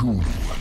Chuva.